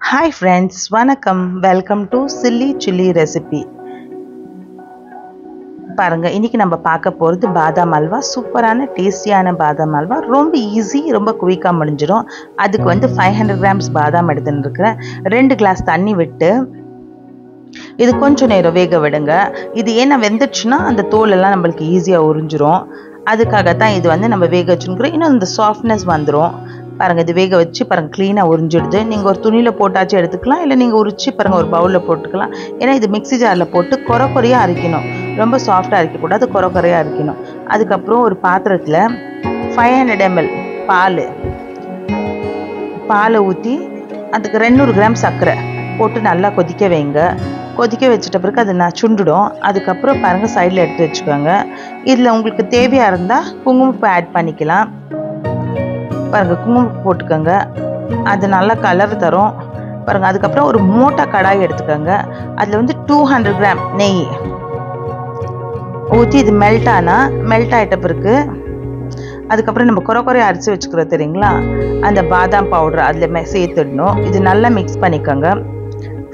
Hi friends வணக்கம். Welcome to chilli chilli recipe பாருங்க இன்றைக்கி நம்ம பார்க்க போகிறது பாதாம் அல்வா. சூப்பரான டேஸ்டியான பாதாம் அல்வா. ரொம்ப ஈஸி ரொம்ப குயிக்காக முடிஞ்சிடும். அதுக்கு வந்து ஃபைவ் ஹண்ட்ரட் கிராம்ஸ் பாதாம் எடுத்துன்னு இருக்கிறேன் ரெண்டு கிளாஸ் தண்ணி விட்டு இது கொஞ்சம் நேரம் வேக விடுங்க. இது ஏன்னா வெந்துச்சுன்னா அந்த தோலெல்லாம் நம்மளுக்கு ஈஸியாக உறிஞ்சிரும். அதுக்காகத்தான் இது வந்து நம்ம வேக வச்சுருக்கிறோம். இன்னும் இந்த சாஃப்ட்னஸ் வந்துடும் பாருங்கள் இது வேக வச்சு பாருங்கள் க்ளீனாக உறிஞ்சிடுது. நீங்கள் ஒரு துணியில் போட்டாச்சும் எடுத்துக்கலாம் இல்லை நீங்கள் உரிச்சு பாருங்கள் ஒரு பவுலில் போட்டுக்கலாம். ஏன்னா இது மிக்ஸி ஜாரில் போட்டு குறை குறையாக அரைக்கணும். ரொம்ப சாஃப்டாக அரைக்கக்கூடாது குறை குறையாக அரைக்கணும். அதுக்கப்புறம் ஒரு பாத்திரத்தில் ஃபைவ் ஹண்ட்ரட் எம்எல் பால். பாலை ஊற்றி அதுக்கு ரெநூறு கிராம் சர்க்கரை போட்டு நல்லா கொதிக்க வைங்க. கொதிக்க வச்சிட்ட பிறகு அது நான் சுண்டுடும். அதுக்கப்புறம் பாருங்கள் சைடில் எடுத்து வச்சுக்கோங்க. இதில் உங்களுக்கு தேவையாக இருந்தால் குங்குமப்பூ ஆட் பண்ணிக்கலாம். பாருங்கள் குங்குமப்பூ போட்டுக்கோங்க. அது நல்லா கலர் தரும். பாருங்கள் அதுக்கப்புறம் ஒரு மூட்டை கடாய் எடுத்துக்கோங்க. அதில் வந்து டூ ஹண்ட்ரட் கிராம் நெய் ஊற்றி இது மெல்ட் ஆனால் மெல்ட் ஆகிட்ட பிறகு அதுக்கப்புறம் நம்ம குறை குறைய அரைச்சி வச்சுக்கிறோம் தெரியுங்களா? அந்த பாதாம் பவுடர் அதில் சேர்த்துடணும். இது நல்லா மிக்ஸ் பண்ணிக்கோங்க.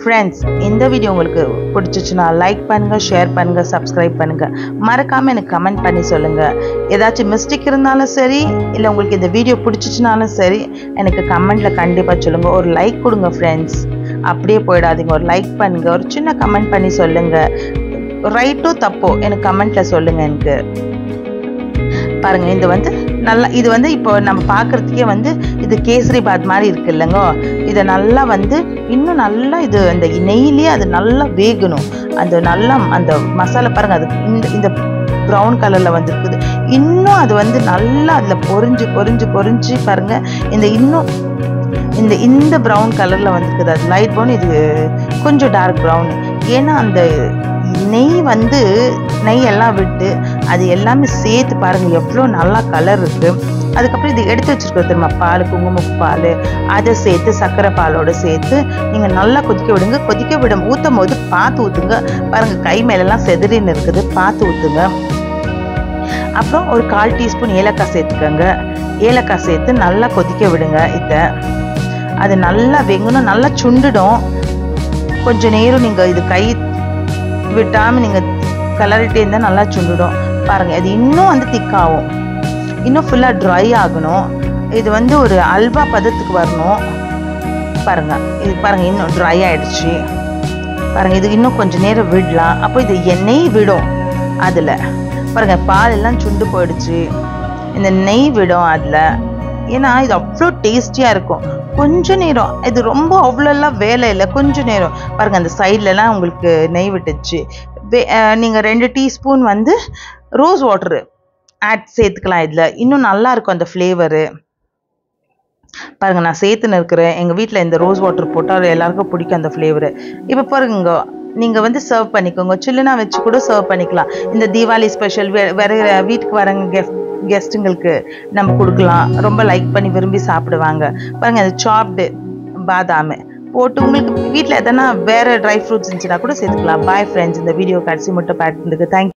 ஃப்ரெண்ட்ஸ் இந்த வீடியோ உங்களுக்கு பிடிச்சிச்சுன்னா லைக் பண்ணுங்கள் ஷேர் பண்ணுங்கள் சப்ஸ்கிரைப் பண்ணுங்கள் மறக்காமல் எனக்கு கமெண்ட் பண்ணி சொல்லுங்கள் ஏதாச்சும் மிஸ்டேக் இருந்தாலும் சரி இல்லை உங்களுக்கு இந்த வீடியோ பிடிச்சிச்சுனாலும் சரி எனக்கு கமெண்ட்டில் கண்டிப்பாக சொல்லுங்கள் ஒரு லைக் கொடுங்க ஃப்ரெண்ட்ஸ் அப்படியே போயிடாதீங்க. ஒரு லைக் பண்ணுங்கள் ஒரு சின்ன கமெண்ட் பண்ணி சொல்லுங்கள் ரைட்டோ தப்போ எனக்கு கமெண்ட்டில் சொல்லுங்கள் எனக்கு. பாருங்கள் இது வந்து நல்லா இது வந்து இப்போ நம்ம பார்க்குறதுக்கே வந்து இது கேசரி பாத் மாதிரி இருக்கு இல்லைங்க. இதை நல்லா வந்து இன்னும் நல்லா இது அந்த நெய்லேயே அது நல்லா வேகணும். அந்த நல்லா அந்த மசாலா பாருங்கள் அது இந்த இந்த ப்ரௌன் கலரில் வந்துருக்குது. இன்னும் அது வந்து நல்லா அதில் பொறிஞ்சு பொறிஞ்சு பொறிஞ்சு பாருங்கள் இந்த இன்னும் இந்த இந்த ப்ரௌன் கலரில் வந்துருக்குது. அது லைட் ப்ரௌன் இது கொஞ்சம் டார்க் ப்ரௌன் ஏன்னா அந்த நெய் வந்து நெய் எல்லாம் விட்டு அது எல்லாமே சேர்த்து பாருங்கள் எவ்வளோ நல்லா கலர் இருக்குது அதுக்கப்புறம் இது எடுத்து வச்சுருக்கோம் தெரியுமா? பால் குங்குமப்பு பால். அதை சேர்த்து சர்க்கரை பாலோடு சேர்த்து நீங்கள் நல்லா கொதிக்க விடுங்க. கொதிக்க விடும் ஊற்றும் போது பார்த்து ஊற்றுங்க பாருங்கள் கை மேலெல்லாம் செதறின்னு இருக்குது. பார்த்து ஊற்றுங்க அப்புறம் ஒரு கால் டீஸ்பூன் ஏலக்காய் சேர்த்துக்கோங்க. ஏலக்காய் சேர்த்து நல்லா கொதிக்க விடுங்க இதை. அது நல்லா வெங்கணும் நல்லா சுண்டுடும். கொஞ்சம் நேரம் நீங்கள் இது கை விட்டாமல் நீங்கள் கலரிட்டே இருந்தால் நல்லா சுண்டுடும். பாருங்கள் அது இன்னும் வந்து திக்காகும். இன்னும் ஃபுல்லாக ட்ரை ஆகணும். இது வந்து ஒரு அல்வா பதத்துக்கு வரணும். பாருங்கள் இது பாருங்கள் இன்னும் ட்ரை ஆகிடுச்சு பாருங்கள் இது இன்னும் கொஞ்சம் நேரம் விடலாம். அப்போ இது எண்ணெய் விடும் அதில். பாருங்கள் பால் எல்லாம் சுண்டு போயிடுச்சு. இந்த நெய் விடும் அதில். ஏன்னா இது அவ்வளோ டேஸ்டியாக இருக்கும். கொஞ்ச நேரம். இது ரொம்ப அவ்வளோலாம் வேலை இல்லை. கொஞ்ச நேரம். பாருங்கள் அந்த சைட்லலாம் உங்களுக்கு நெய் விட்டுச்சு. நீங்கள் ரெண்டு டீஸ்பூன் வந்து ரோஸ் வாட்ரு ஆட் சேர்த்துக்கலாம் இதில். இன்னும் நல்லாயிருக்கும் அந்த ஃப்ளேவரு பாருங்கள் நான் சேர்த்துன்னு இருக்கிறேன் எங்கள் வீட்டில் இந்த ரோஸ் வாட்டர் போட்டால் எல்லாருக்கும் பிடிக்கும் அந்த ஃப்ளேவரு இப்போ பாருங்க நீங்கள் வந்து சர்வ் பண்ணிக்கோங்க. சில்லுனா வச்சு கூட சர்வ் பண்ணிக்கலாம். இந்த தீபாவளி ஸ்பெஷல் வேற வீட்டுக்கு வரங்க கெஸ்ட் கெஸ்ட்டுங்களுக்கு நம்ம கொடுக்கலாம். ரொம்ப லைக் பண்ணி விரும்பி சாப்பிடுவாங்க. பாருங்க அது சாப்டு பாதாம். போட்டு உங்களுக்கு வீட்டில் எதனா வேறு ட்ரை ஃப்ரூட்ஸ் இருந்துச்சுன்னா கூட சேர்த்துக்கலாம். பாய் ஃப்ரெண்ட்ஸ் இந்த வீடியோ கடைசி மட்டும் பார்த்துருக்கு தேங்க்யூ